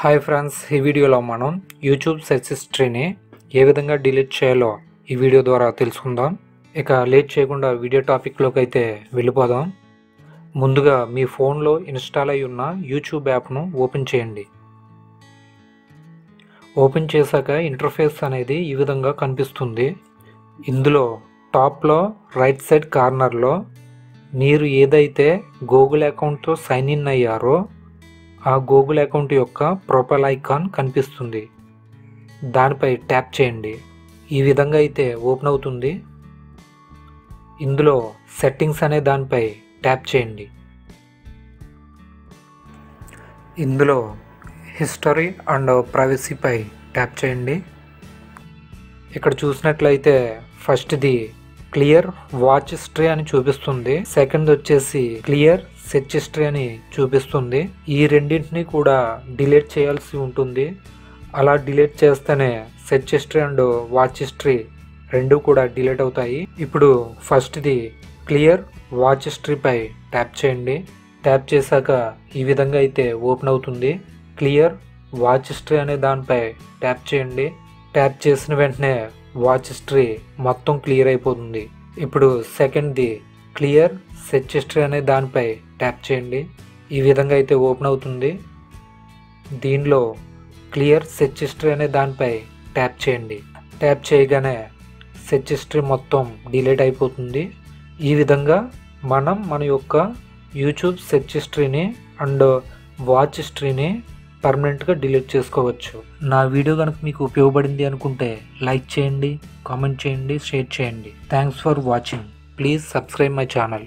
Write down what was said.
Hi friends ఈ వీడియోలో మనం యూట్యూబ్ సెర్చ్ హిస్టరీని ఏ విధంగా డిలీట్ చేయాలో ఈ వీడియో ద్వారా తెలుసుకుందాం. ఇక లేట్ చేయకుండా వీడియో టాపిక్లోకి అయితే వెళ్ళిపోదాం. ముందుగా మీ ఫోన్లో ఇన్స్టాల్ అయి ఉన్న యూట్యూబ్ యాప్ను ఓపెన్ చేయండి. ఓపెన్ చేశాక ఇంటర్ఫేస్ అనేది ఈ విధంగా కనిపిస్తుంది. ఇందులో టాప్లో రైట్ సైడ్ కార్నర్లో మీరు ఏదైతే గూగుల్ అకౌంట్తో సైన్ ఇన్ అయ్యారో ఆ గూగుల్ అకౌంట్ యొక్క ప్రొఫైల్ ఐకాన్ కనిపిస్తుంది. దానిపై ట్యాప్ చేయండి. ఈ విధంగా అయితే ఓపెన్ అవుతుంది. ఇందులో సెట్టింగ్స్ అనే దానిపై ట్యాప్ చేయండి. ఇందులో హిస్టరీ అండ్ ప్రైవసీపై ట్యాప్ చేయండి. ఇక్కడ చూసినట్లయితే ఫస్ట్ది క్లియర్ వాచ్ హిస్టరీ అని చూపిస్తుంది. సెకండ్ వచ్చేసి క్లియర్ సెర్చ్ హిస్టరీ అని చూపిస్తుంది. ఈ రెండింటిని కూడా డిలీట్ చేయాల్సి ఉంటుంది. అలా డిలీట్ చేస్తేనే search history and watch history రెండు కూడా డిలీట్ అవుతాయి. ఇప్పుడు ఫస్ట్ది క్లియర్ వాచ్ హిస్టరీపై ట్యాప్ చేయండి. ట్యాప్ చేశాక ఈ విధంగా అయితే ఓపెన్ అవుతుంది. క్లియర్ వాచ్ హిస్టరీ అనే దానిపై ట్యాప్ చేయండి. ట్యాప్ చేసిన వెంటనే వాచ్ హిస్టరీ మొత్తం క్లియర్ అయిపోతుంది. ఇప్పుడు సెకండ్ది క్లియర్ సెర్చ్ హిస్టరీ అనే దానిపై ట్యాప్ చేయండి. ఈ విధంగా అయితే ఓపెన్ అవుతుంది. దీనిలో క్లియర్ సెర్చ్ హిస్టరీ అనే దానిపై ట్యాప్ చేయండి. ట్యాప్ చేయగానే సెర్చ్ హిస్టరీ మొత్తం డిలీట్ అయిపోతుంది. ఈ విధంగా మనం మన యొక్క యూట్యూబ్ సెర్చ్ హిస్టరీని అండ్ వాచ్ హిస్టరీని పర్మనెంట్గా డిలీట్ చేసుకోవచ్చు. నా వీడియో కనుక మీకు ఉపయోగపడింది అనుకుంటే లైక్ చేయండి కామెంట్ చేయండి షేర్ చేయండి. Thanks for watching please subscribe my channel